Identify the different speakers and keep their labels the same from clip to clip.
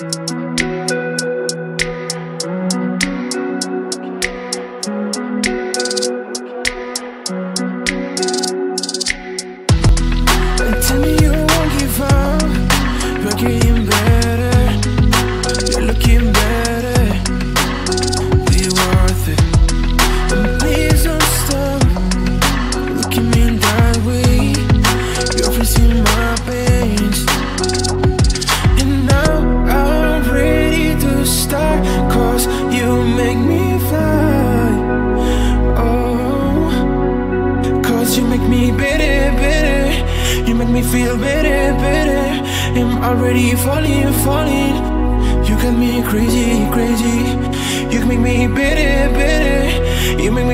Speaker 1: And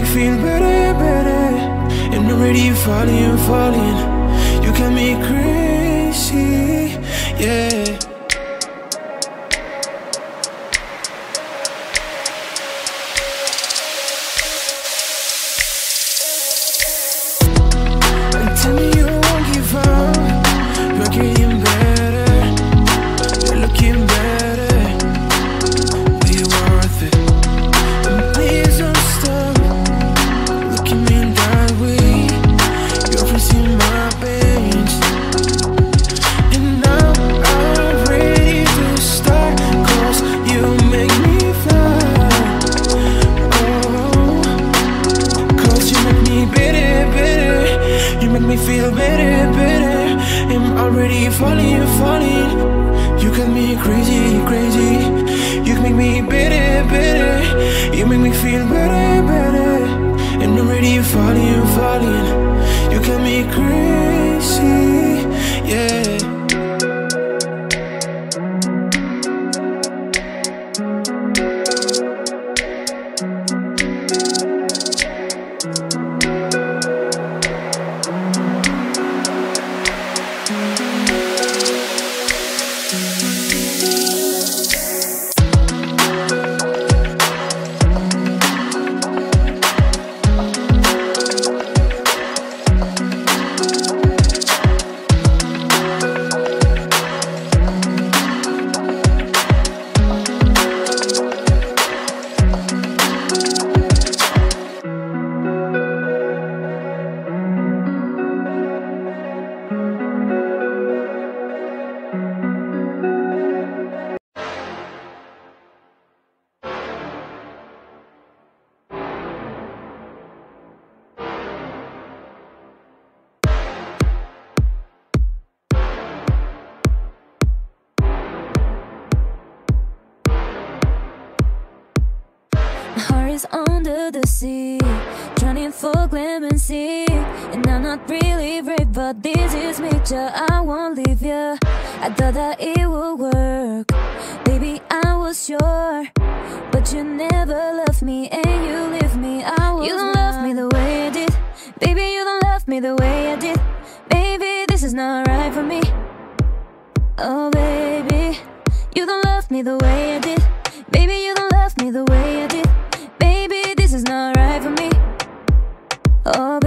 Speaker 1: me feel better, better. I'm already falling, falling. You got me crazy, yeah. Make me feel better, better. I'm already falling, falling. You got me crazy, crazy. You make me better, better. You make me feel better, better. And I'm already falling, falling. You got me crazy, yeah.
Speaker 2: You never loved me, and you leave me. I was you don't love me the way I did, baby. You don't love me the way I did, baby. This is not right for me. Oh, baby, you don't love me the way I did. Baby, you don't love me the way I did. Baby, this is not right for me. Oh,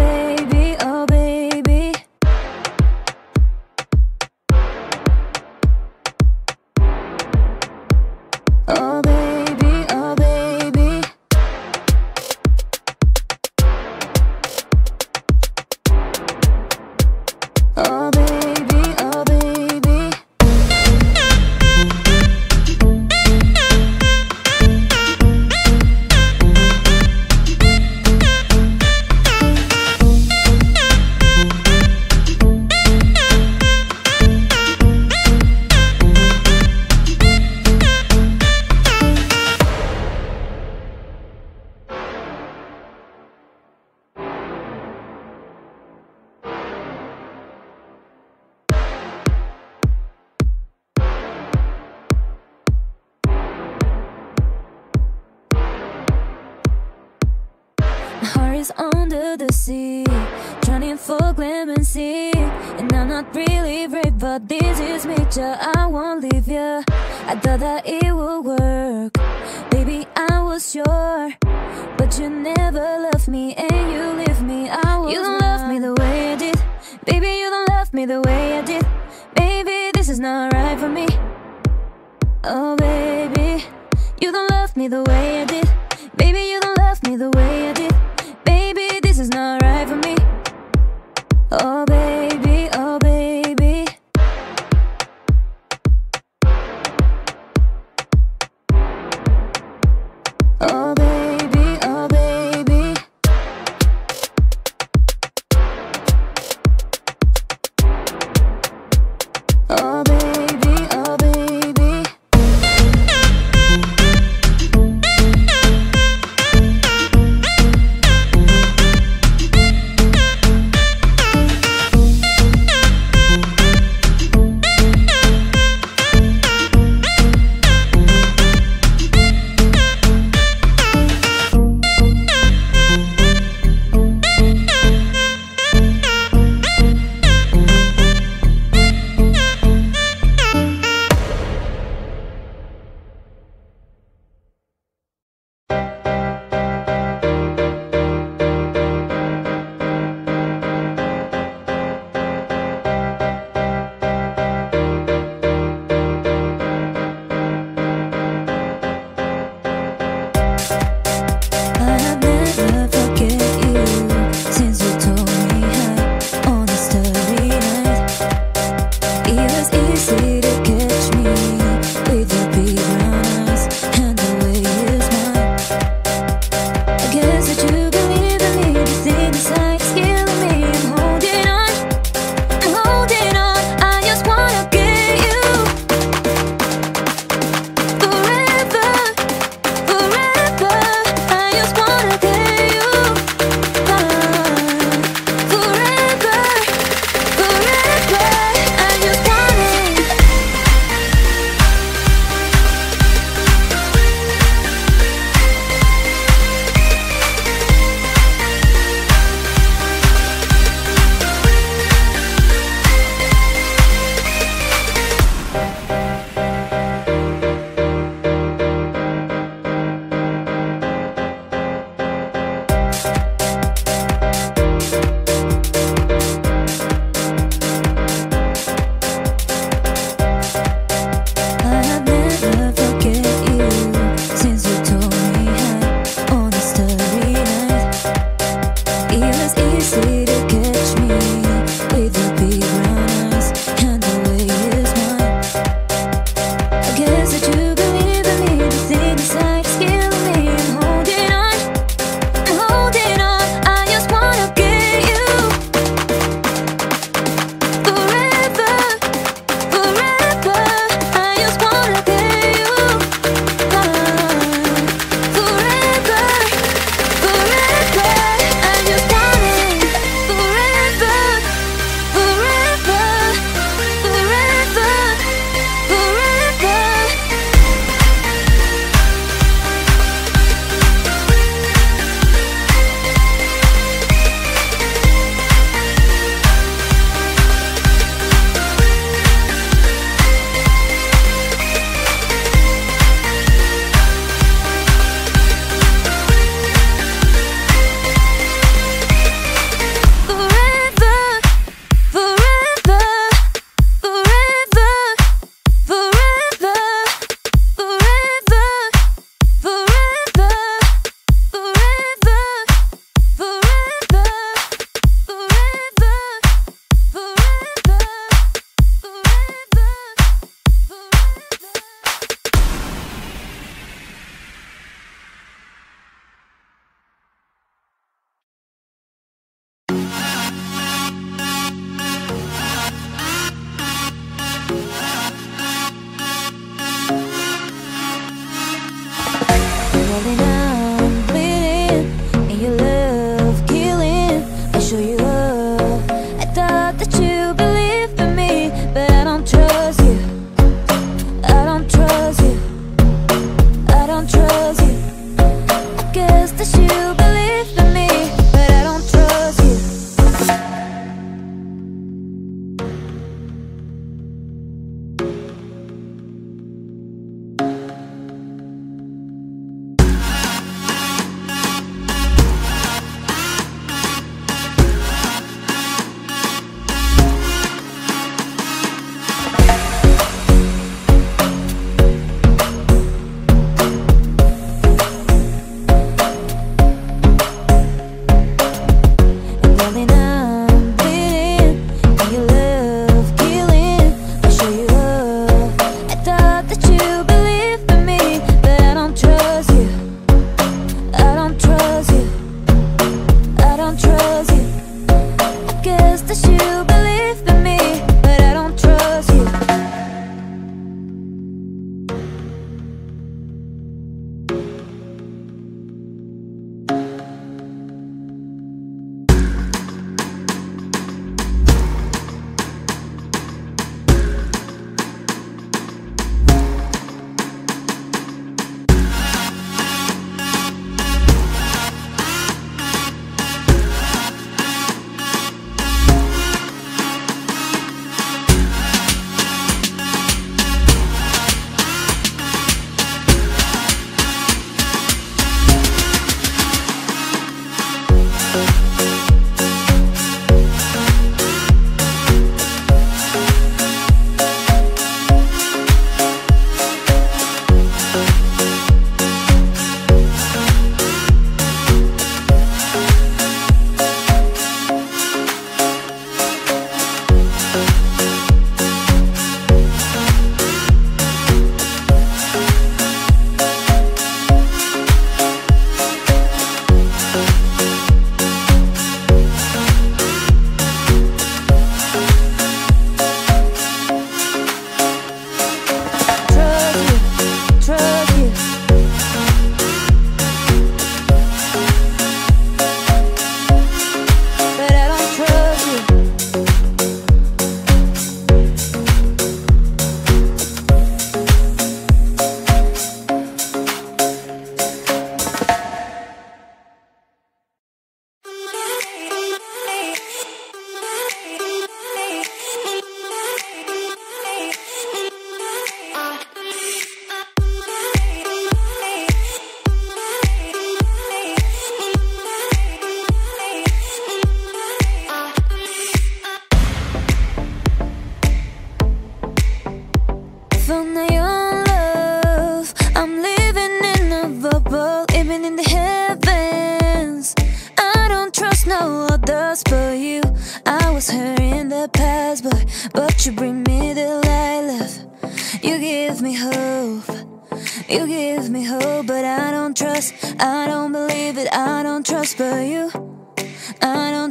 Speaker 2: I won't leave you. I thought that it would work, baby. I was sure, but you never loved me, and you leave me. I was you don't love me the way I did, baby. You don't love me the way I did, baby. This is not right for me. Oh, baby, you don't love me the way I did. Baby, you don't love me the way I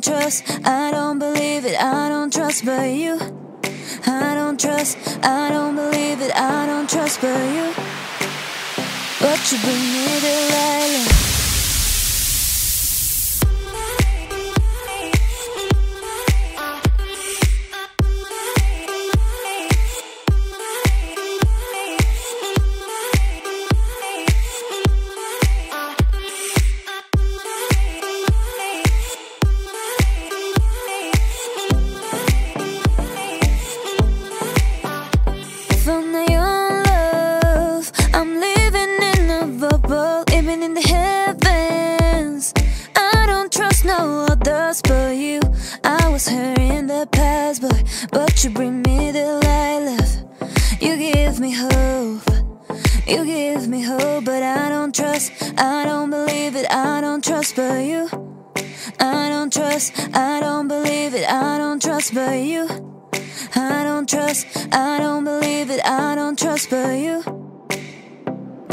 Speaker 2: trust, I don't believe it, I don't trust but you. I don't trust, I don't believe it, I don't trust but you. But you bring me to life?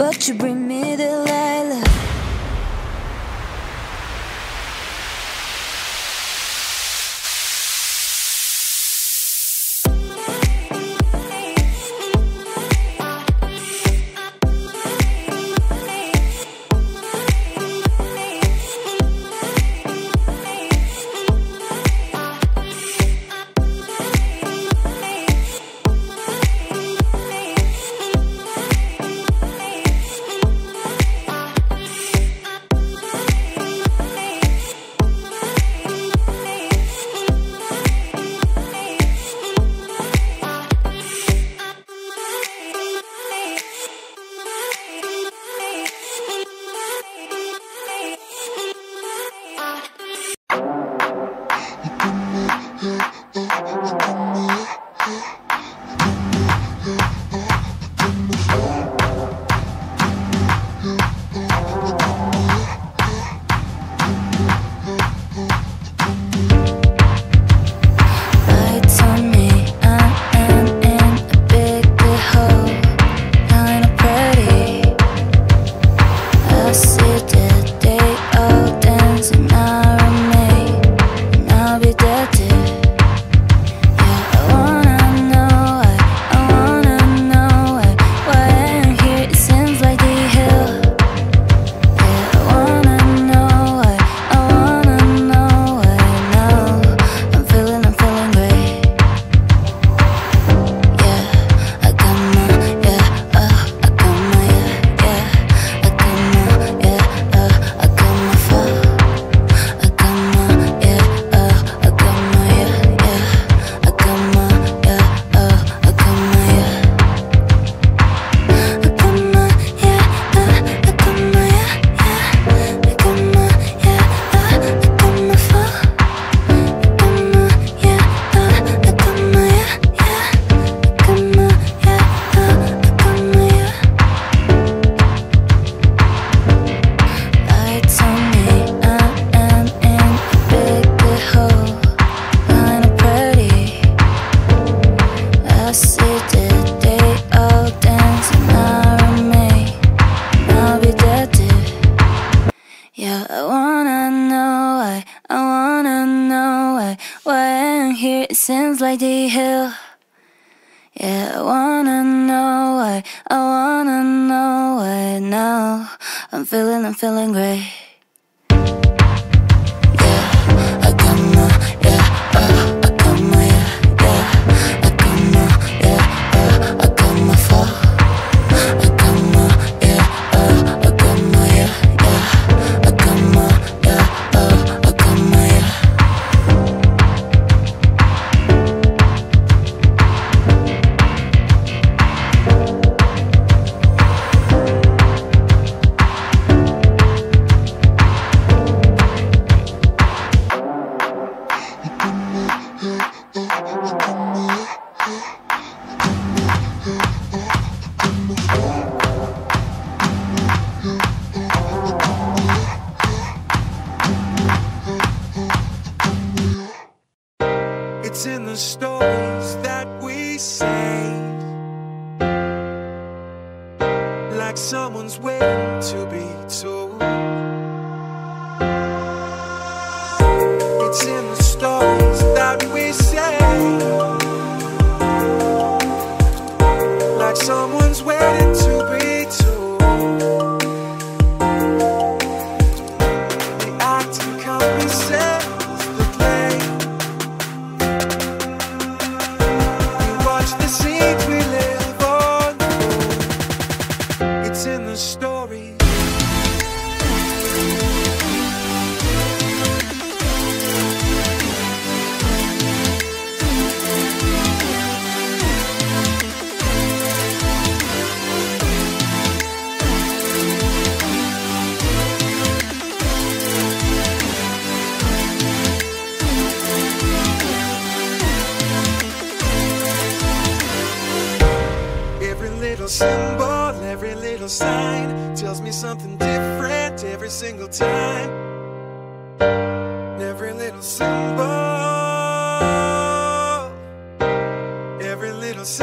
Speaker 2: But you bring me the lilac. Seems like the hill. Yeah, I wanna know why, I wanna know why now. I'm feeling, I'm feeling great.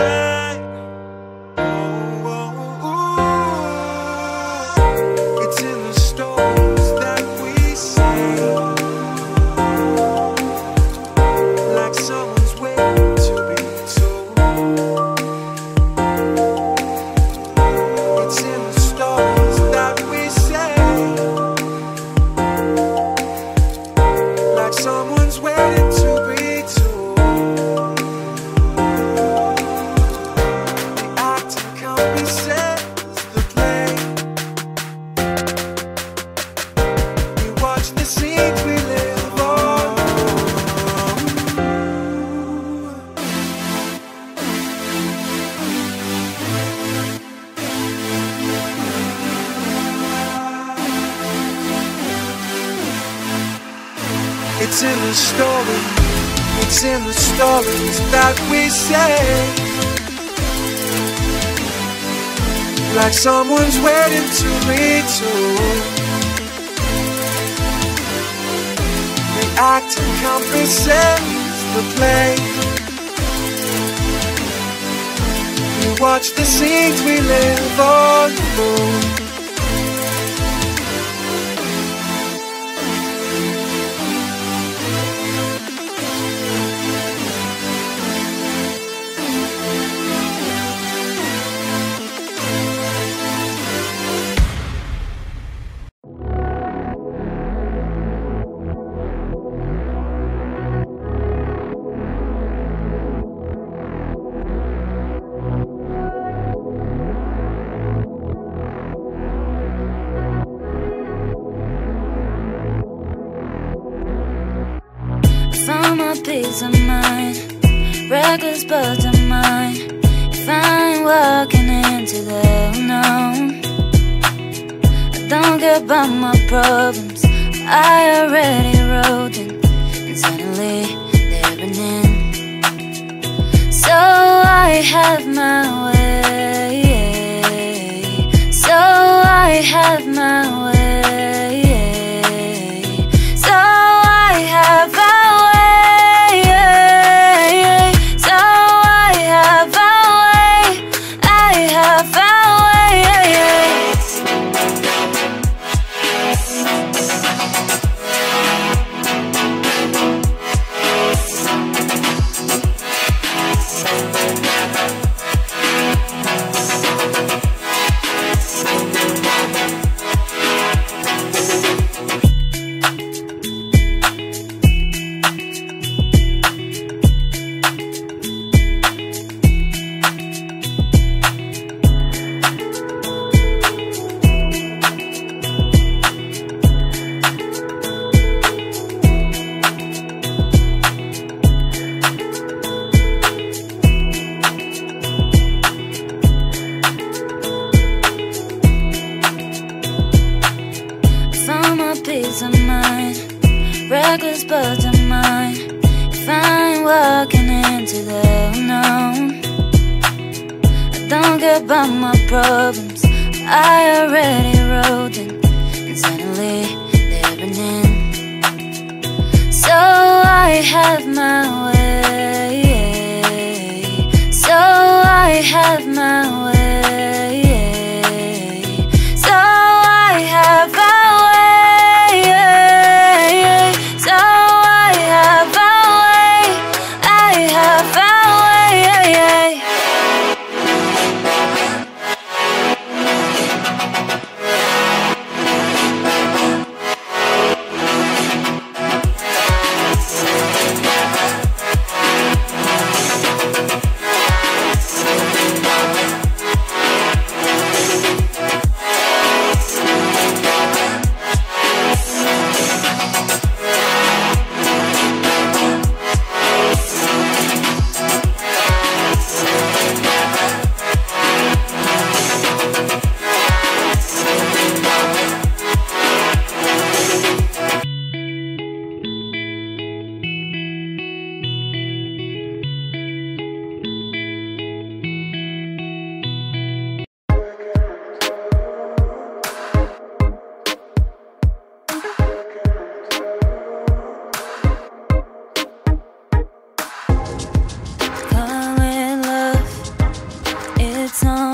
Speaker 2: sei.
Speaker 1: Someone's waiting to read to The act encompasses the play. We watch the scenes we live on. the
Speaker 2: Reckless but I'm mine If I'm walking into the unknown I don't care about my problems. I already wrote reckless but don't mind if I'm walking into the unknown. I don't care about my problems, I already wrote them, and suddenly they're running. So I have my way, so I have my way.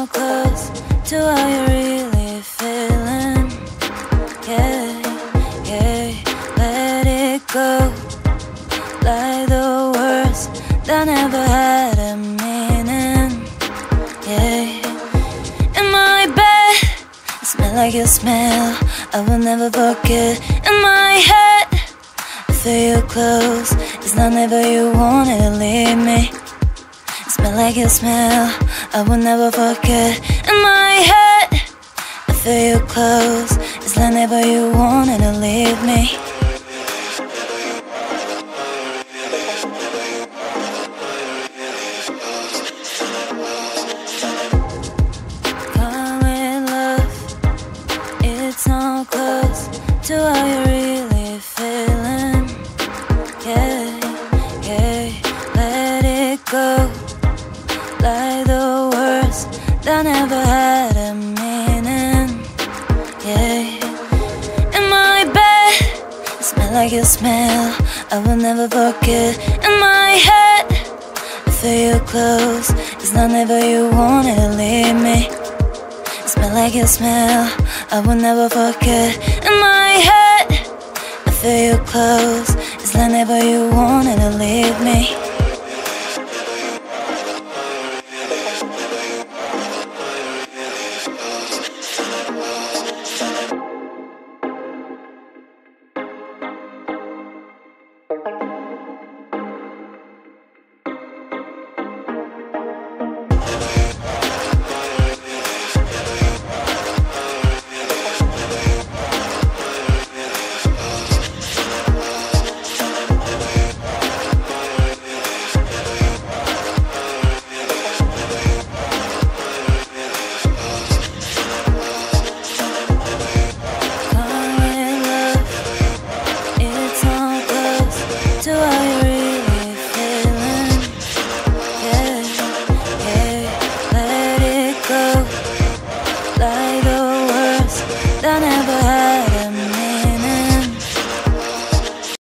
Speaker 2: Close to how you're really feeling. Yeah, yeah, let it go. Like the words that never had a meaning. Yeah, in my bed, I smell like your smell. I will never forget. In my head, I feel you close. It's not never you wanted to leave me. Smell like your smell, I will never forget. In my head, I feel you close. It's like never you wanted to leave me.